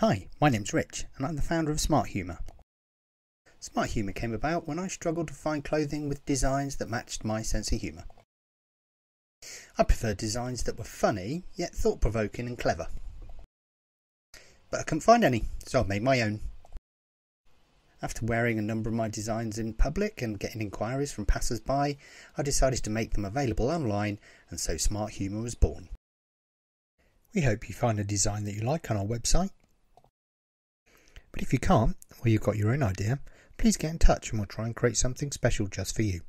Hi, my name's Rich, and I'm the founder of Smart Humour. Smart Humour came about when I struggled to find clothing with designs that matched my sense of humour. I preferred designs that were funny, yet thought provoking and clever. But I couldn't find any, so I made my own. After wearing a number of my designs in public and getting inquiries from passers by, I decided to make them available online, and so Smart Humour was born. We hope you find a design that you like on our website but if you can't, or you've got your own idea, please get in touch and we'll try and create something special just for you.